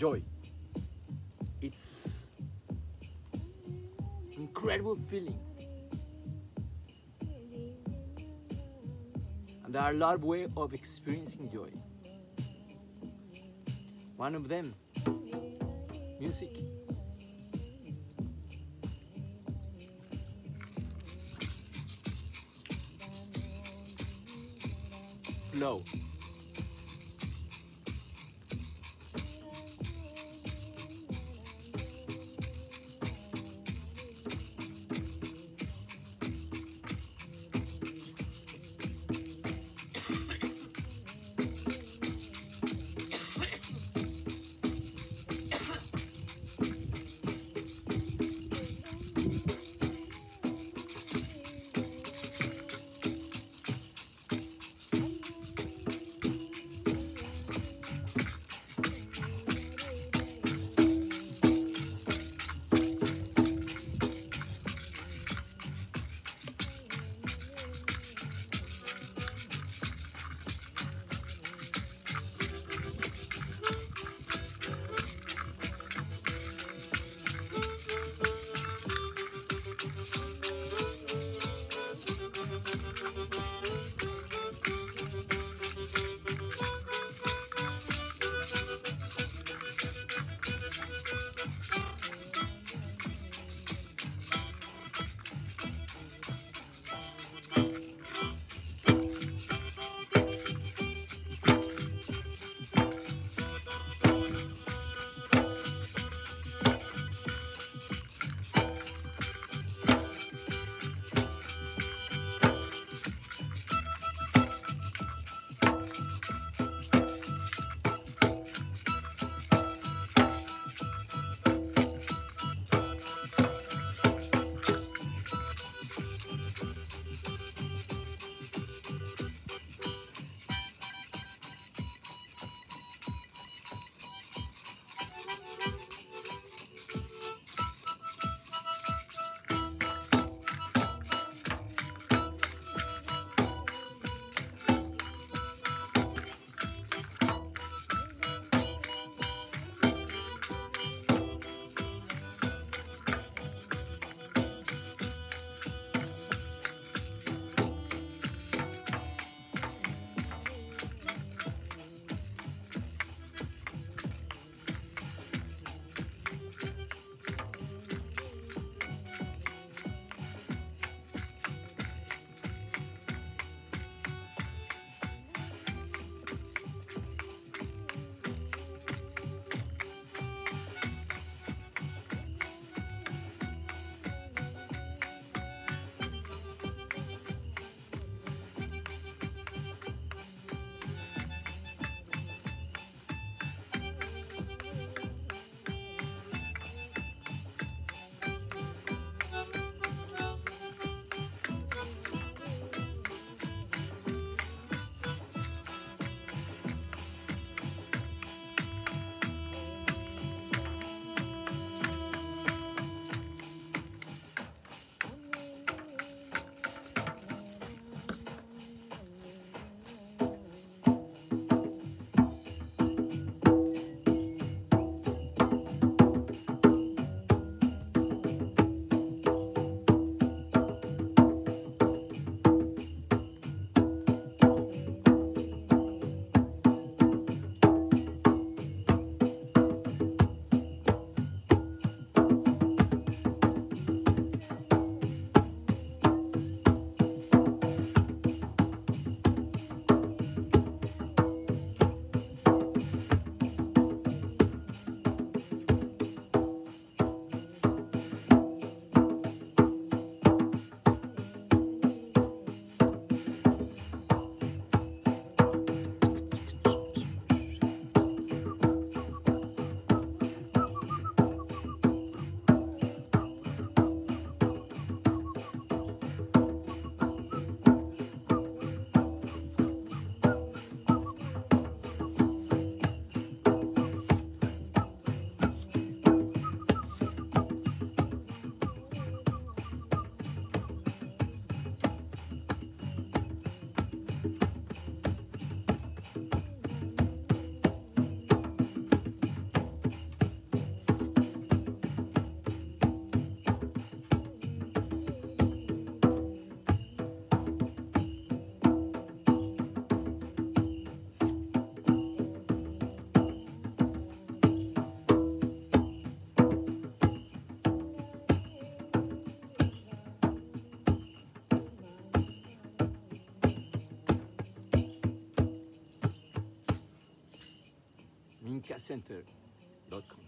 joy. It's incredible feeling. And there are a lot of ways of experiencing joy. One of them, music. Flow. mkcenter.com.